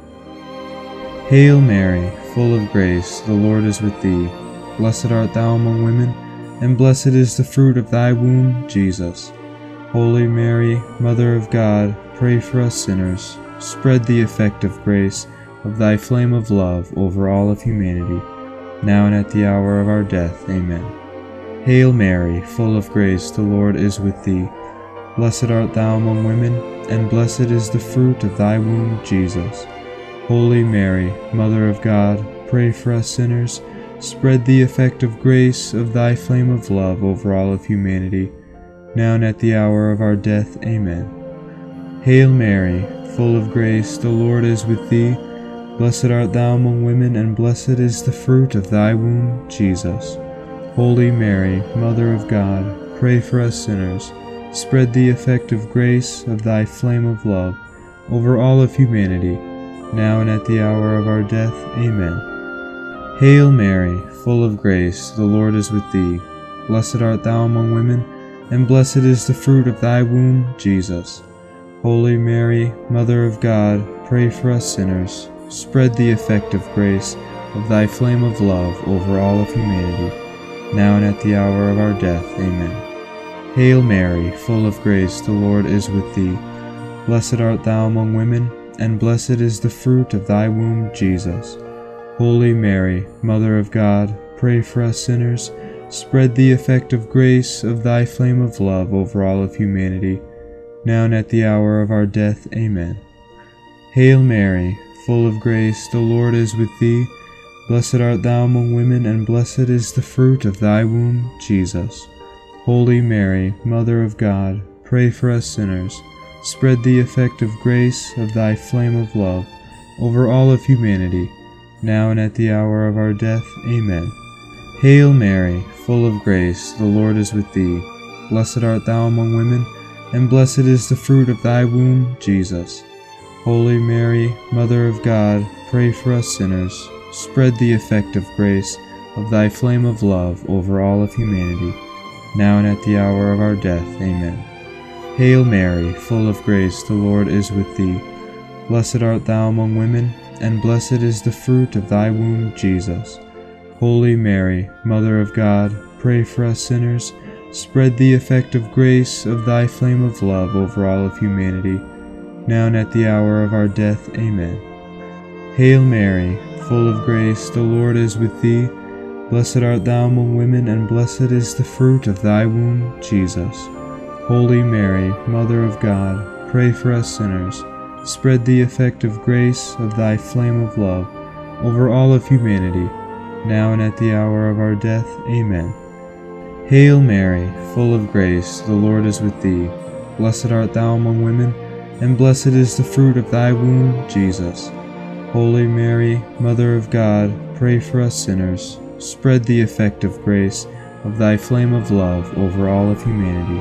Hail Mary, full of grace, the Lord is with thee. Blessed art thou among women, and blessed is the fruit of thy womb, Jesus. Holy Mary, Mother of God, pray for us sinners. Spread the effect of grace of thy flame of love over all of humanity, now and at the hour of our death. Amen. Hail Mary, full of grace, the Lord is with thee. Blessed art thou among women, and blessed is the fruit of thy womb, Jesus. Holy Mary, Mother of God, pray for us sinners. Spread the effect of grace of thy flame of love over all of humanity, now and at the hour of our death. Amen. Hail Mary, full of grace, the Lord is with thee. Blessed art thou among women, and blessed is the fruit of thy womb, Jesus. Holy Mary, Mother of God, pray for us sinners. Spread the effect of grace of thy flame of love over all of humanity, now and at the hour of our death. Amen. Hail Mary, full of grace, the Lord is with thee. Blessed art thou among women, and blessed is the fruit of thy womb, Jesus. Holy Mary, Mother of God, pray for us sinners. spread the effect of grace of thy flame of love over all of humanity, now and at the hour of our death. Amen. Hail Mary, full of grace, the Lord is with thee. Blessed art thou among women, and blessed is the fruit of thy womb, Jesus. Holy Mary, Mother of God, pray for us sinners, spread the effect of grace of thy flame of love over all of humanity, now and at the hour of our death. Amen. Hail Mary, full of grace, the Lord is with thee. Blessed art thou among women, and blessed is the fruit of thy womb, Jesus. Holy Mary, Mother of God, pray for us sinners. Spread the effect of grace of thy flame of love over all of humanity, now and at the hour of our death. Amen. Hail Mary, full of grace, the Lord is with thee. Blessed art thou among women, and blessed is the fruit of thy womb, Jesus. Holy Mary, Mother of God, pray for us sinners spread the effect of grace of thy flame of love over all of humanity, now and at the hour of our death. Amen. Hail Mary, full of grace, the Lord is with thee. Blessed art thou among women, and blessed is the fruit of thy womb, Jesus. Holy Mary, Mother of God, pray for us sinners. Spread the effect of grace of thy flame of love over all of humanity, now and at the hour of our death. Amen. Hail Mary, full of grace, the Lord is with thee. Blessed art thou among women, and blessed is the fruit of thy womb, Jesus. Holy Mary, Mother of God, pray for us sinners. Spread the effect of grace of thy flame of love over all of humanity, now and at the hour of our death. Amen. Hail Mary, full of grace, the Lord is with thee. Blessed art thou among women, and blessed is the fruit of thy womb, Jesus. Holy Mary, Mother of God, pray for us sinners. Spread the effect of grace of thy flame of love over all of humanity,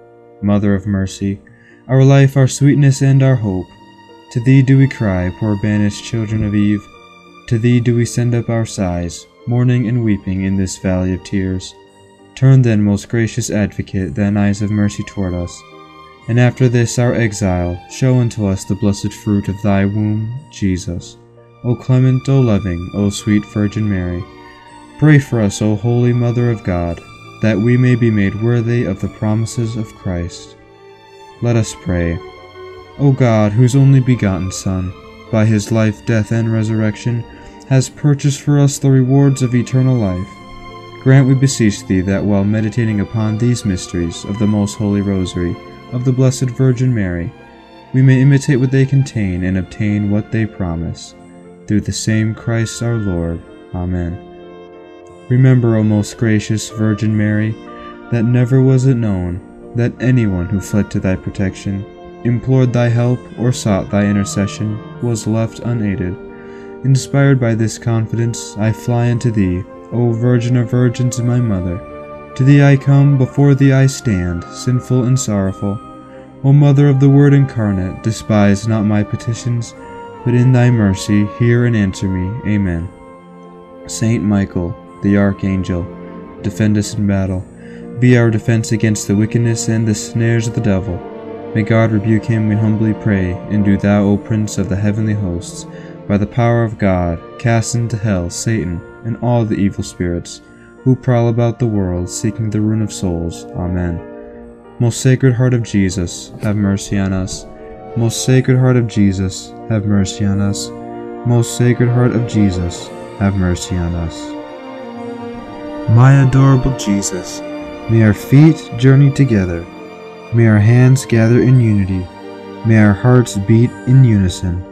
Mother of Mercy, our life, our sweetness, and our hope. To thee do we cry, poor banished children of Eve. To thee do we send up our sighs, mourning and weeping in this valley of tears. Turn then, most gracious Advocate, thine eyes of mercy toward us, and after this our exile, show unto us the blessed fruit of thy womb, Jesus. O clement, O loving, O sweet Virgin Mary, pray for us, O Holy Mother of God, that we may be made worthy of the promises of Christ. Let us pray. O God, whose only begotten Son, by his life, death, and resurrection, has purchased for us the rewards of eternal life, grant, we beseech thee, that while meditating upon these mysteries of the most holy Rosary of the Blessed Virgin Mary, we may imitate what they contain and obtain what they promise through the same Christ our Lord. Amen. Remember, O most gracious Virgin Mary, that never was it known that anyone who fled to thy protection, implored thy help, or sought thy intercession was left unaided. Inspired by this confidence, I fly unto thee, O Virgin of Virgins and my Mother. To thee I come, before thee I stand, sinful and sorrowful. O Mother of the Word incarnate, despise not my petitions, but in thy mercy hear and answer me. Amen. Saint Michael, the Archangel, defend us in battle. Be our defense against the wickedness and the snares of the devil. May God rebuke him, we humbly pray, and do thou, O Prince of the heavenly hosts, by the power of God, cast into hell Satan and all the evil spirits who prowl about the world seeking the ruin of souls. Amen. Most Sacred Heart of Jesus, have mercy on us. Most Sacred Heart of Jesus, have mercy on us. Most Sacred Heart of Jesus, have mercy on us. My adorable Jesus, may our feet journey together. May our hands gather in unity. May our hearts beat in unison.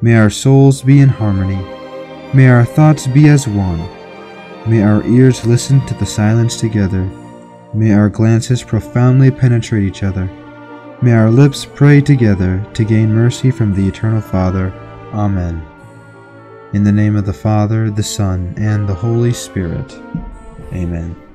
May our souls be in harmony. May our thoughts be as one. May our ears listen to the silence together. May our glances profoundly penetrate each other. May our lips pray together to gain mercy from the Eternal Father. Amen. In the name of the Father, the Son, and the Holy Spirit. Amen.